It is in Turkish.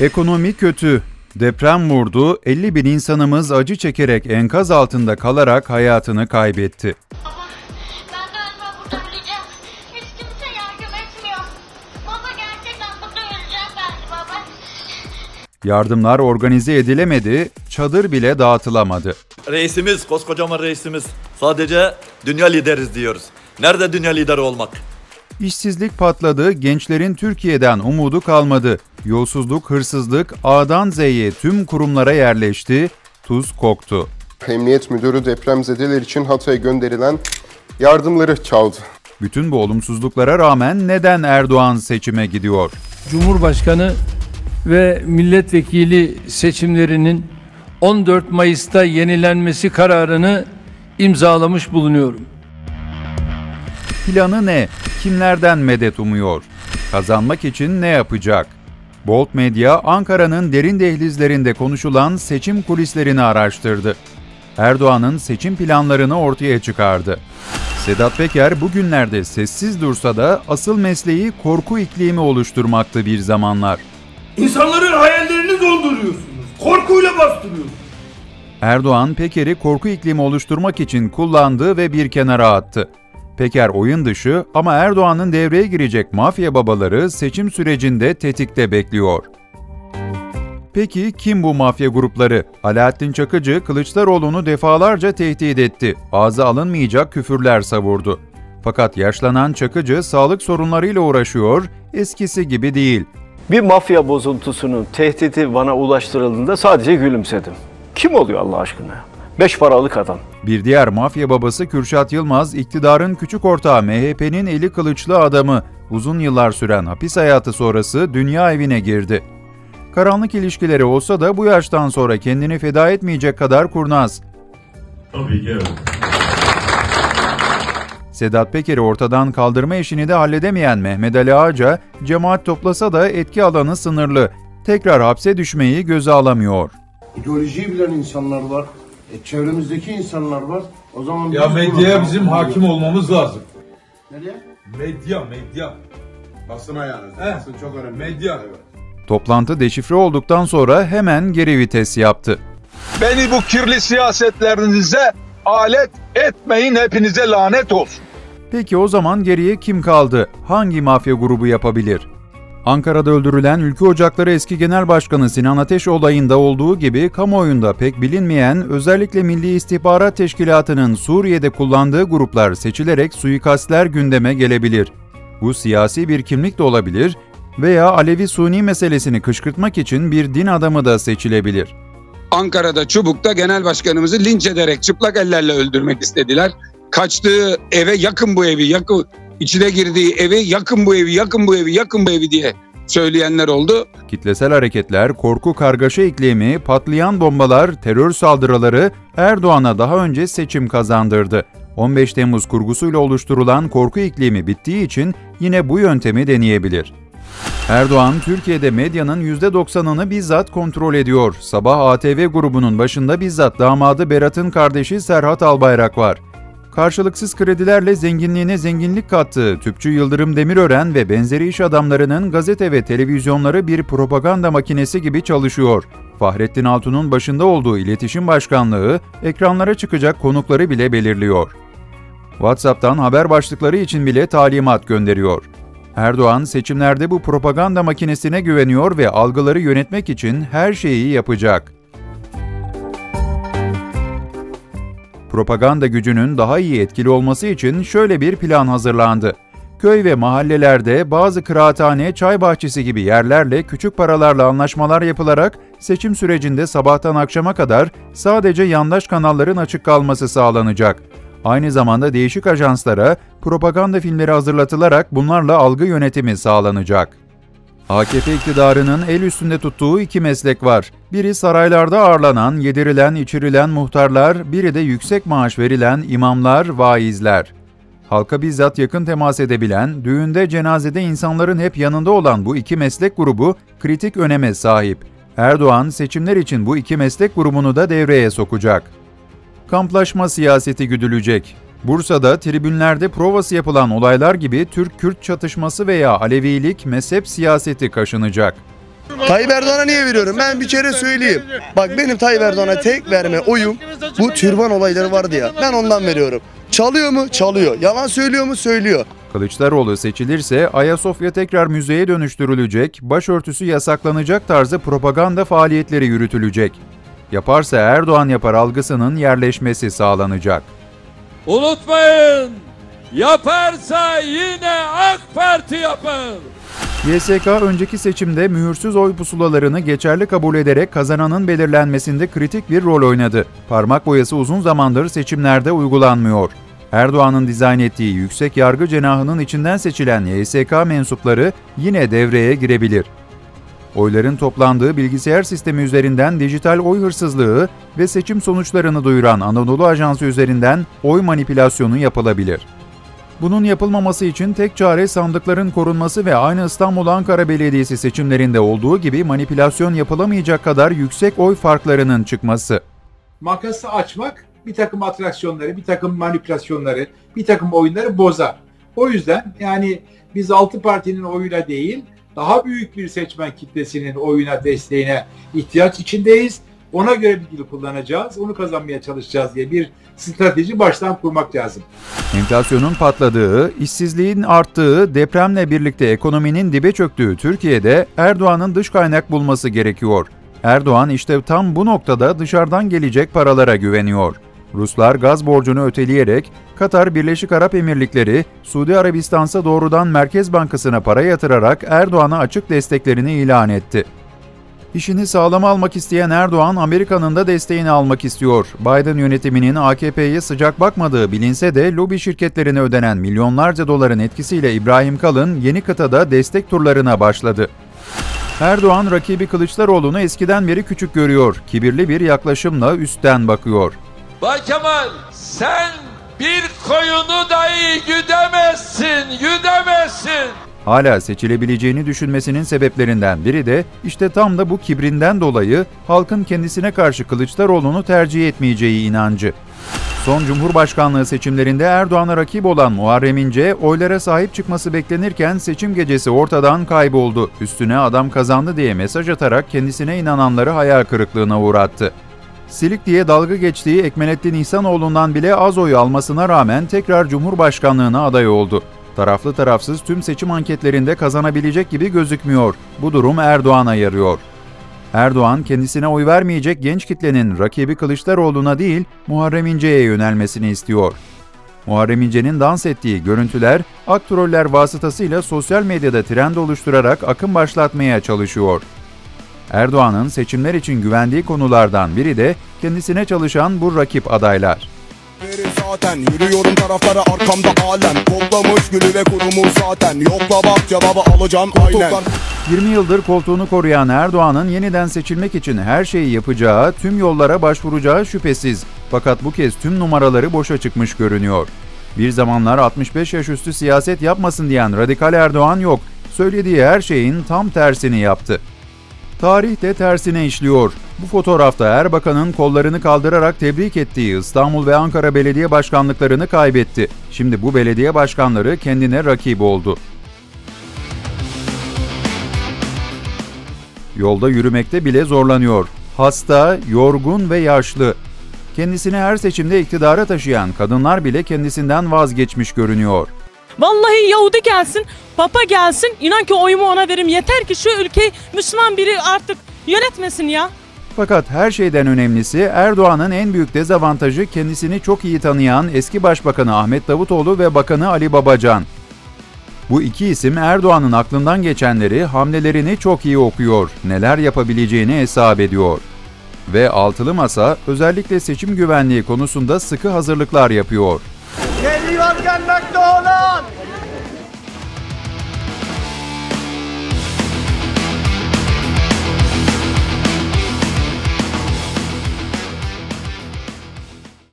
Ekonomi kötü. Deprem vurdu, 50 bin insanımız acı çekerek enkaz altında kalarak hayatını kaybetti. Baba, ben galiba burada öleceğim. Hiç kimse yardım etmiyor. Baba gerçekten burada öleceğim ben. Yardımlar organize edilemedi, çadır bile dağıtılamadı. Reisimiz, koskocaman reisimiz. Sadece dünya lideriz diyoruz. Nerede dünya lideri olmak? İşsizlik patladı, gençlerin Türkiye'den umudu kalmadı. Yolsuzluk, hırsızlık A'dan Z'ye tüm kurumlara yerleşti, tuz koktu. Emniyet Müdürü depremzedeler için Hatay'a gönderilen yardımları çaldı. Bütün bu olumsuzluklara rağmen neden Erdoğan seçime gidiyor? Cumhurbaşkanı ve milletvekili seçimlerinin 14 Mayıs'ta yenilenmesi kararını imzalamış bulunuyorum. Planı ne? Kimlerden medet umuyor? Kazanmak için ne yapacak? Bolt Medya, Ankara'nın derin dehlizlerinde konuşulan seçim kulislerini araştırdı. Erdoğan'ın seçim planlarını ortaya çıkardı. Sedat Peker bugünlerde sessiz dursa da asıl mesleği korku iklimi oluşturmaktı bir zamanlar. İnsanların hayallerini donduruyorsunuz. Korkuyla bastırıyorsunuz. Erdoğan Peker'i korku iklimi oluşturmak için kullandı ve bir kenara attı. Peker oyun dışı ama Erdoğan'ın devreye girecek mafya babaları seçim sürecinde tetikte bekliyor. Peki kim bu mafya grupları? Alaaddin Çakıcı Kılıçdaroğlu'nu defalarca tehdit etti. Ağza alınmayacak küfürler savurdu. Fakat yaşlanan Çakıcı sağlık sorunlarıyla uğraşıyor, eskisi gibi değil. Bir mafya bozuntusunun tehdidi bana ulaştırıldığında sadece gülümsedim. Kim oluyor Allah aşkına? Beş paralık adam. Bir diğer mafya babası Kürşat Yılmaz, iktidarın küçük ortağı MHP'nin eli kılıçlı adamı. Uzun yıllar süren hapis hayatı sonrası dünya evine girdi. Karanlık ilişkileri olsa da bu yaştan sonra kendini feda etmeyecek kadar kurnaz. Tabii ki evet. Sedat Peker'i ortadan kaldırma işini de halledemeyen Mehmet Ali Ağaca, cemaat toplasa da etki alanı sınırlı. Tekrar hapse düşmeyi göze alamıyor. ideolojiyi bilen insanlar var. E, çevremizdeki insanlar var. O zaman Ya biz medyaya buna- bizim hakim olmamız lazım. Nereye? Medya, medya. Basına yani. Heh, Basın çok önemli. medya. Evet. Toplantı deşifre olduktan sonra hemen geri vites yaptı. Beni bu kirli siyasetlerinize alet etmeyin hepinize lanet olsun. Peki o zaman geriye kim kaldı? Hangi mafya grubu yapabilir? Ankara'da öldürülen Ülke Ocakları eski Genel Başkanı Sinan Ateş olayında olduğu gibi kamuoyunda pek bilinmeyen özellikle Milli İstihbarat Teşkilatı'nın Suriye'de kullandığı gruplar seçilerek suikastler gündeme gelebilir. Bu siyasi bir kimlik de olabilir veya Alevi-Suni meselesini kışkırtmak için bir din adamı da seçilebilir. Ankara'da Çubuk'ta genel başkanımızı linç ederek çıplak ellerle öldürmek istediler. Kaçtığı eve yakın bu evi, yakın içine girdiği evi yakın bu evi, yakın bu evi, yakın bu evi diye söyleyenler oldu. Kitlesel hareketler, korku kargaşa iklimi, patlayan bombalar, terör saldırıları Erdoğan'a daha önce seçim kazandırdı. 15 Temmuz kurgusuyla oluşturulan korku iklimi bittiği için yine bu yöntemi deneyebilir. Erdoğan, Türkiye'de medyanın %90'ını bizzat kontrol ediyor. Sabah ATV grubunun başında bizzat damadı Berat'ın kardeşi Serhat Albayrak var. Karşılıksız kredilerle zenginliğine zenginlik kattığı Tüpçü Yıldırım Demirören ve benzeri iş adamlarının gazete ve televizyonları bir propaganda makinesi gibi çalışıyor. Fahrettin Altun'un başında olduğu iletişim başkanlığı ekranlara çıkacak konukları bile belirliyor. WhatsApp'tan haber başlıkları için bile talimat gönderiyor. Erdoğan seçimlerde bu propaganda makinesine güveniyor ve algıları yönetmek için her şeyi yapacak. Propaganda gücünün daha iyi etkili olması için şöyle bir plan hazırlandı. Köy ve mahallelerde bazı kıraathane, çay bahçesi gibi yerlerle küçük paralarla anlaşmalar yapılarak seçim sürecinde sabahtan akşama kadar sadece yandaş kanalların açık kalması sağlanacak. Aynı zamanda değişik ajanslara propaganda filmleri hazırlatılarak bunlarla algı yönetimi sağlanacak. AKP iktidarının el üstünde tuttuğu iki meslek var. Biri saraylarda ağırlanan, yedirilen, içirilen muhtarlar, biri de yüksek maaş verilen imamlar, vaizler. Halka bizzat yakın temas edebilen, düğünde cenazede insanların hep yanında olan bu iki meslek grubu kritik öneme sahip. Erdoğan seçimler için bu iki meslek grubunu da devreye sokacak. Kamplaşma siyaseti güdülecek. Bursa'da tribünlerde provası yapılan olaylar gibi Türk-Kürt çatışması veya Alevilik, mezhep siyaseti kaşınacak. Tayyip Erdoğan'a niye veriyorum? Ben bir kere söyleyeyim. Bak benim Tayyip Erdoğan'a tek verme oyum bu türban olayları vardı ya. Ben ondan veriyorum. Çalıyor mu? Çalıyor. Yalan söylüyor mu? Söylüyor. Kılıçdaroğlu seçilirse Ayasofya tekrar müzeye dönüştürülecek, başörtüsü yasaklanacak tarzı propaganda faaliyetleri yürütülecek. Yaparsa Erdoğan yapar algısının yerleşmesi sağlanacak. Unutmayın, yaparsa yine AK Parti yapar. YSK önceki seçimde mühürsüz oy pusulalarını geçerli kabul ederek kazananın belirlenmesinde kritik bir rol oynadı. Parmak boyası uzun zamandır seçimlerde uygulanmıyor. Erdoğan'ın dizayn ettiği yüksek yargı cenahının içinden seçilen YSK mensupları yine devreye girebilir. Oyların toplandığı bilgisayar sistemi üzerinden dijital oy hırsızlığı ve seçim sonuçlarını duyuran Anadolu Ajansı üzerinden oy manipülasyonu yapılabilir. Bunun yapılmaması için tek çare sandıkların korunması ve aynı İstanbul Ankara Belediyesi seçimlerinde olduğu gibi manipülasyon yapılamayacak kadar yüksek oy farklarının çıkması. Makası açmak bir takım atraksiyonları, bir takım manipülasyonları, bir takım oyunları bozar. O yüzden yani biz altı partinin oyuyla değil, daha büyük bir seçmen kitlesinin oyuna, desteğine ihtiyaç içindeyiz. Ona göre bir dil kullanacağız, onu kazanmaya çalışacağız diye bir strateji baştan kurmak lazım. Enflasyonun patladığı, işsizliğin arttığı, depremle birlikte ekonominin dibe çöktüğü Türkiye'de Erdoğan'ın dış kaynak bulması gerekiyor. Erdoğan işte tam bu noktada dışarıdan gelecek paralara güveniyor. Ruslar gaz borcunu öteleyerek Katar, Birleşik Arap Emirlikleri, Suudi Arabistan'sa doğrudan Merkez Bankası'na para yatırarak Erdoğan'a açık desteklerini ilan etti. İşini sağlam almak isteyen Erdoğan, Amerika'nın da desteğini almak istiyor. Biden yönetiminin AKP'ye sıcak bakmadığı bilinse de lobi şirketlerine ödenen milyonlarca doların etkisiyle İbrahim Kalın yeni kıtada destek turlarına başladı. Erdoğan rakibi Kılıçdaroğlu'nu eskiden beri küçük görüyor. Kibirli bir yaklaşımla üstten bakıyor. Bay sen bir koyunu dahi güdemezsin, güdemezsin. Hala seçilebileceğini düşünmesinin sebeplerinden biri de işte tam da bu kibrinden dolayı halkın kendisine karşı Kılıçdaroğlu'nu tercih etmeyeceği inancı. Son Cumhurbaşkanlığı seçimlerinde Erdoğan'a rakip olan Muharrem İnce oylara sahip çıkması beklenirken seçim gecesi ortadan kayboldu. Üstüne adam kazandı diye mesaj atarak kendisine inananları hayal kırıklığına uğrattı. Silik diye dalga geçtiği Ekmelettin İhsanoğlu'ndan bile az oy almasına rağmen tekrar Cumhurbaşkanlığına aday oldu. Taraflı tarafsız tüm seçim anketlerinde kazanabilecek gibi gözükmüyor. Bu durum Erdoğan'a yarıyor. Erdoğan kendisine oy vermeyecek genç kitlenin rakibi Kılıçdaroğlu'na değil Muharrem İnce'ye yönelmesini istiyor. Muharrem İnce'nin dans ettiği görüntüler aktroller vasıtasıyla sosyal medyada trend oluşturarak akım başlatmaya çalışıyor. Erdoğan'ın seçimler için güvendiği konulardan biri de kendisine çalışan bu rakip adaylar. Zaten yürüyorum taraflara arkamda alem Kollamış gülü ve kurumu zaten Yokla bak cevabı alacağım aynen 20 yıldır koltuğunu koruyan Erdoğan'ın yeniden seçilmek için her şeyi yapacağı, tüm yollara başvuracağı şüphesiz. Fakat bu kez tüm numaraları boşa çıkmış görünüyor. Bir zamanlar 65 yaş üstü siyaset yapmasın diyen radikal Erdoğan yok. Söylediği her şeyin tam tersini yaptı. Tarih de tersine işliyor. Bu fotoğrafta Erbakan'ın kollarını kaldırarak tebrik ettiği İstanbul ve Ankara belediye başkanlıklarını kaybetti. Şimdi bu belediye başkanları kendine rakip oldu. Yolda yürümekte bile zorlanıyor. Hasta, yorgun ve yaşlı. Kendisini her seçimde iktidara taşıyan kadınlar bile kendisinden vazgeçmiş görünüyor. Vallahi Yahudi gelsin, Papa gelsin, inan ki oyumu ona veririm. Yeter ki şu ülkeyi Müslüman biri artık yönetmesin ya. Fakat her şeyden önemlisi Erdoğan'ın en büyük dezavantajı kendisini çok iyi tanıyan eski Başbakanı Ahmet Davutoğlu ve Bakanı Ali Babacan. Bu iki isim Erdoğan'ın aklından geçenleri, hamlelerini çok iyi okuyor, neler yapabileceğini hesap ediyor. Ve altılı masa özellikle seçim güvenliği konusunda sıkı hazırlıklar yapıyor. Holland!